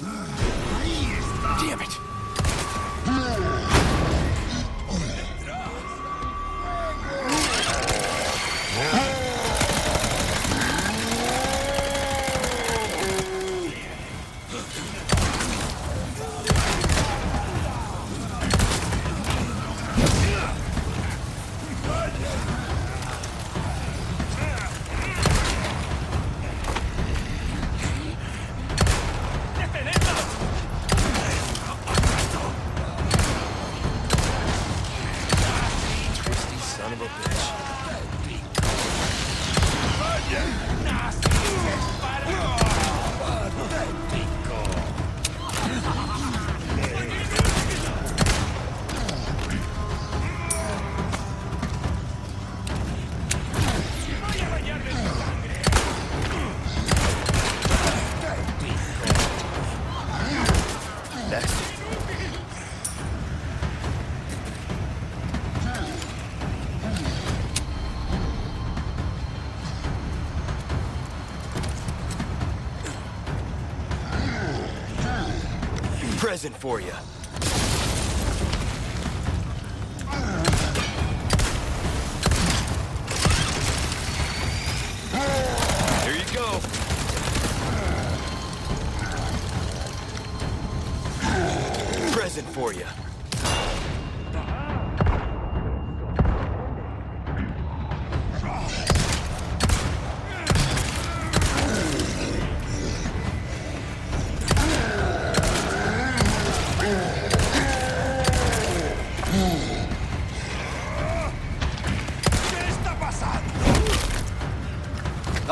Damn it! Son of a bitch. Present for you. Here you go. Present for you.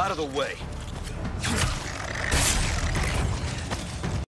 out of the way.